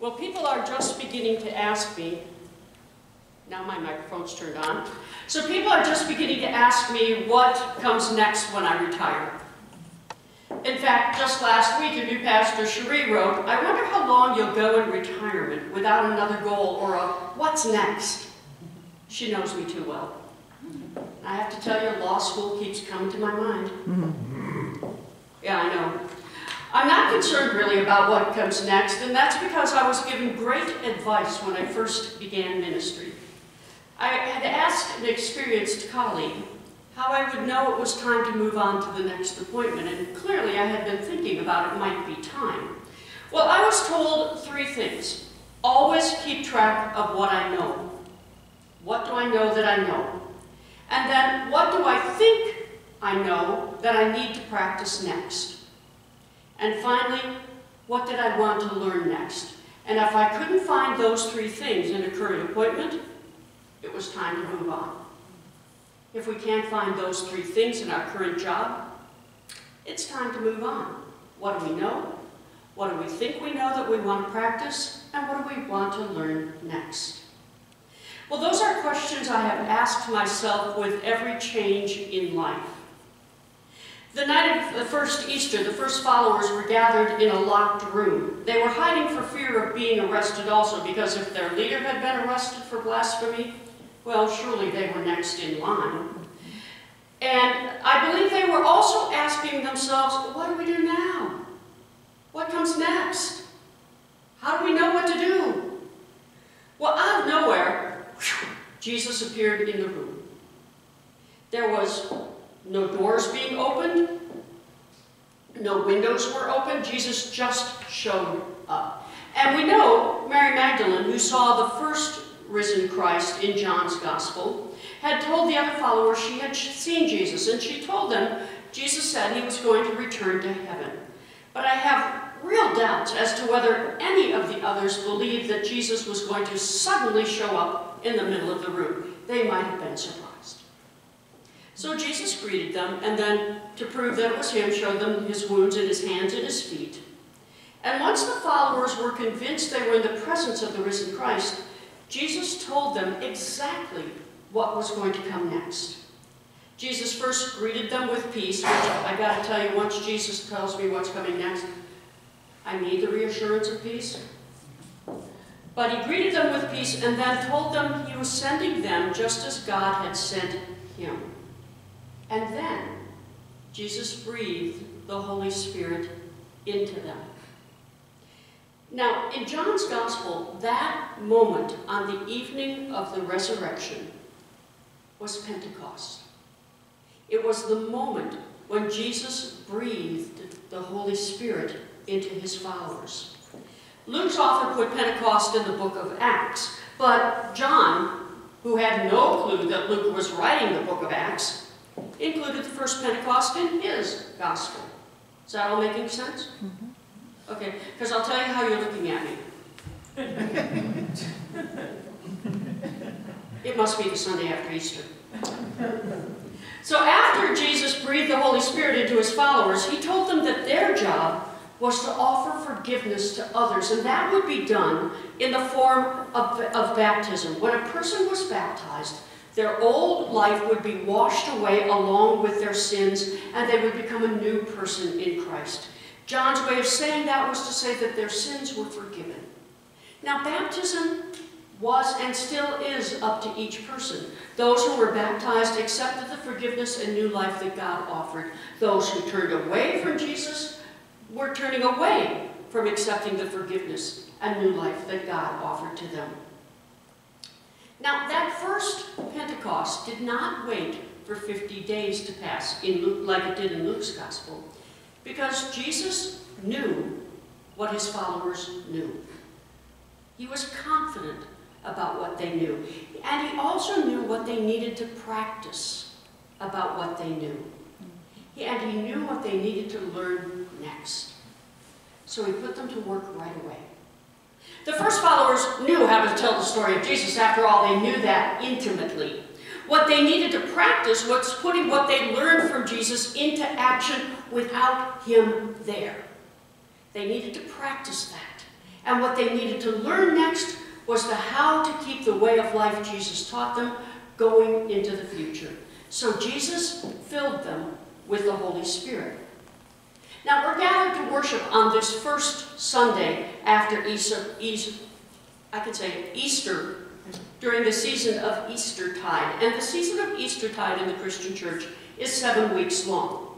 Well, people are just beginning to ask me, now my microphone's turned on, so people are just beginning to ask me what comes next when I retire. In fact, just last week, a new pastor, Cherie, wrote, I wonder how long you'll go in retirement without another goal or a what's next. She knows me too well. I have to tell you, law school keeps coming to my mind. Mm-hmm. Yeah, I know. I'm not concerned really about what comes next, and that's because I was given great advice when I first began ministry. I had asked an experienced colleague how I would know it was time to move on to the next appointment, and clearly I had been thinking about it might be time. Well, I was told three things. Always keep track of what I know. What do I know that I know? And then, what do I think I know that I need to practice next? And finally, what did I want to learn next? And if I couldn't find those three things in a current appointment, it was time to move on. If we can't find those three things in our current job, it's time to move on. What do we know? What do we think we know that we want to practice? And what do we want to learn next? Well, those are questions I have asked myself with every change in life. The night of the first Easter, the first followers were gathered in a locked room. They were hiding for fear of being arrested also, because if their leader had been arrested for blasphemy, well, surely they were next in line. And I believe they were also asking themselves, what do we do now? What comes next? How do we know what to do? Well, out of nowhere, Jesus appeared in the room. There was no doors being opened. No windows were open. Jesus just showed up. And we know Mary Magdalene, who saw the first risen Christ in John's Gospel, had told the other followers she had seen Jesus, and she told them Jesus said he was going to return to heaven. But I have real doubts as to whether any of the others believed that Jesus was going to suddenly show up in the middle of the room. They might have been surprised. So Jesus greeted them, and then, to prove that it was him, showed them his wounds in his hands and his feet. And once the followers were convinced they were in the presence of the risen Christ, Jesus told them exactly what was going to come next. Jesus first greeted them with peace, which I got to tell you, once Jesus tells me what's coming next, I need the reassurance of peace. But he greeted them with peace and then told them he was sending them just as God had sent him. And then Jesus breathed the Holy Spirit into them. Now, in John's Gospel, that moment on the evening of the resurrection was Pentecost. It was the moment when Jesus breathed the Holy Spirit into his followers. Luke's author put Pentecost in the book of Acts, but John, who had no clue that Luke was writing the book of Acts, included the first Pentecost in his gospel. Is that all making sense? Mm -hmm. Okay, because I'll tell you how you're looking at me. it must be the Sunday after Easter. So after Jesus breathed the Holy Spirit into his followers, he told them that their job was to offer forgiveness to others, and that would be done in the form of, of baptism. When a person was baptized, their old life would be washed away along with their sins, and they would become a new person in Christ. John's way of saying that was to say that their sins were forgiven. Now, baptism was and still is up to each person. Those who were baptized accepted the forgiveness and new life that God offered. Those who turned away from Jesus were turning away from accepting the forgiveness and new life that God offered to them. Now, that first Pentecost did not wait for 50 days to pass in Luke, like it did in Luke's Gospel, because Jesus knew what his followers knew. He was confident about what they knew. And he also knew what they needed to practice about what they knew. And he knew what they needed to learn next. So he put them to work right away. The first followers knew how to tell the story of Jesus. After all, they knew that intimately. What they needed to practice was putting what they learned from Jesus into action without him there. They needed to practice that. And what they needed to learn next was the how to keep the way of life Jesus taught them going into the future. So Jesus filled them with the Holy Spirit. Now we're gathered to worship on this first Sunday after Easter, Easter I could say Easter, during the season of Eastertide. And the season of Eastertide in the Christian church is seven weeks long.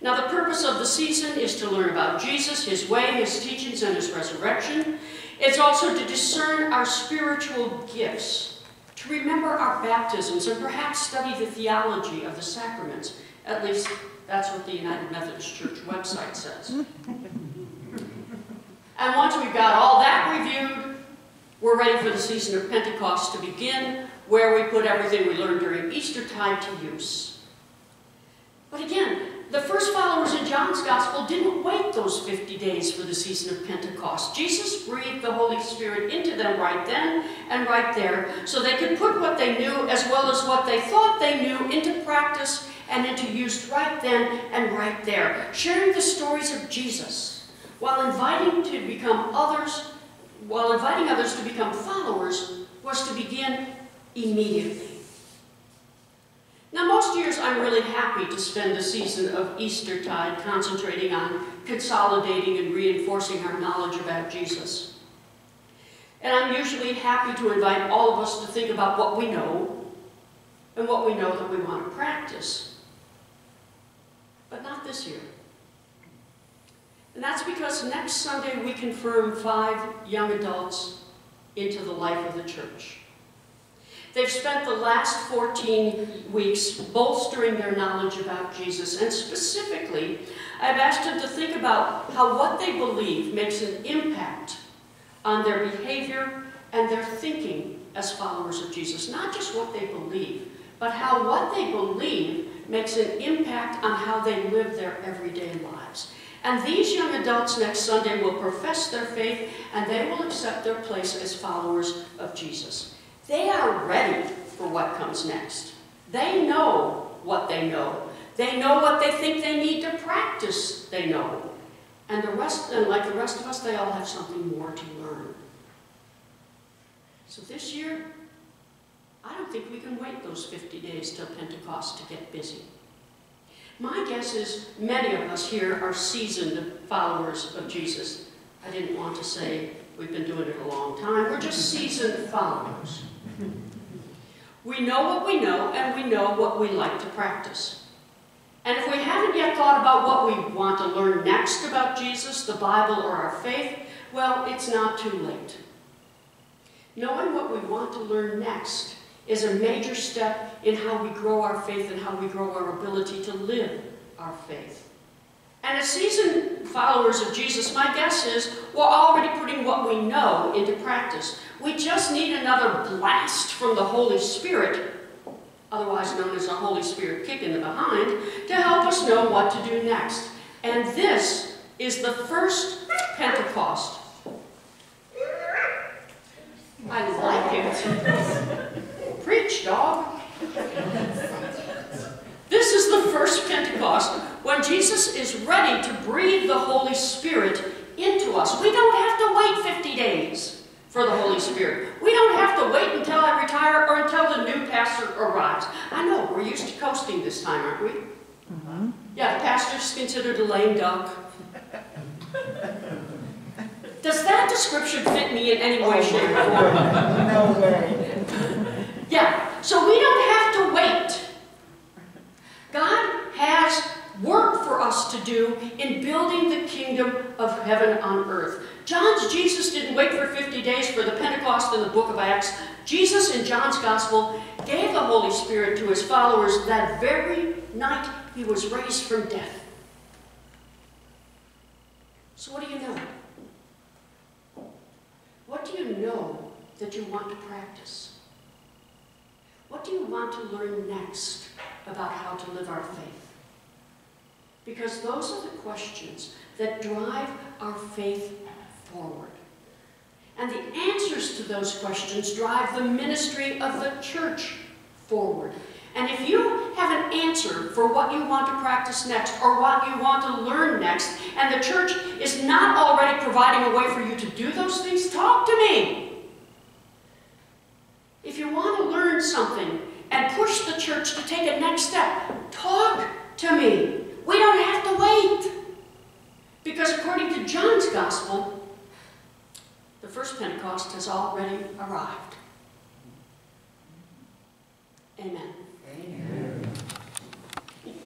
Now the purpose of the season is to learn about Jesus, his way, his teachings, and his resurrection. It's also to discern our spiritual gifts, to remember our baptisms, and perhaps study the theology of the sacraments. At least that's what the United Methodist Church website says. and once we've got all that reviewed, we're ready for the season of Pentecost to begin, where we put everything we learned during Easter time to use. But again, the first followers in John's Gospel didn't wait those 50 days for the season of Pentecost. Jesus breathed the Holy Spirit into them right then and right there so they could put what they knew as well as what they thought they knew into practice and into use right then and right there, sharing the stories of Jesus while inviting to become others, while inviting others to become followers was to begin immediately. Now, most years I'm really happy to spend the season of Eastertide concentrating on consolidating and reinforcing our knowledge about Jesus. And I'm usually happy to invite all of us to think about what we know and what we know that we want to practice. But not this year. And that's because next Sunday we confirm five young adults into the life of the church. They've spent the last 14 weeks bolstering their knowledge about Jesus, and specifically, I've asked them to think about how what they believe makes an impact on their behavior and their thinking as followers of Jesus. Not just what they believe, but how what they believe makes an impact on how they live their everyday lives. And these young adults next Sunday will profess their faith and they will accept their place as followers of Jesus. They are ready for what comes next. They know what they know. They know what they think they need to practice they know. And the rest, and like the rest of us, they all have something more to learn. So this year, I don't think we can wait those 50 days till Pentecost to get busy. My guess is many of us here are seasoned followers of Jesus. I didn't want to say we've been doing it a long time. We're just seasoned followers. We know what we know, and we know what we like to practice. And if we haven't yet thought about what we want to learn next about Jesus, the Bible, or our faith, well, it's not too late. Knowing what we want to learn next is a major step in how we grow our faith and how we grow our ability to live our faith. And as seasoned followers of Jesus, my guess is we're already putting what we know into practice. We just need another blast from the Holy Spirit, otherwise known as a Holy Spirit kick in the behind, to help us know what to do next. And this is the first Pentecost. I like it. Preach, dog. This is the first Pentecost when Jesus is ready to breathe the Holy Spirit into us. We don't have to wait 50 days for the Holy Spirit. We don't have to wait until I retire or until the new pastor arrives. I know, we're used to coasting this time, aren't we? Mm -hmm. Yeah, the pastor's considered a lame duck. Does that description fit me in any way, shape, or form? No way. So we don't have to wait. God has work for us to do in building the kingdom of heaven on earth. John's Jesus didn't wait for 50 days for the Pentecost in the book of Acts. Jesus in John's gospel gave the Holy Spirit to his followers that very night he was raised from death. So what do you know? What do you know that you want to practice? what do you want to learn next about how to live our faith? Because those are the questions that drive our faith forward. And the answers to those questions drive the ministry of the church forward. And if you have an answer for what you want to practice next or what you want to learn next, and the church is not already providing a way for you to do those things, talk to me. If you want to learn something, take the next step. Talk to me. We don't have to wait. Because according to John's Gospel, the first Pentecost has already arrived.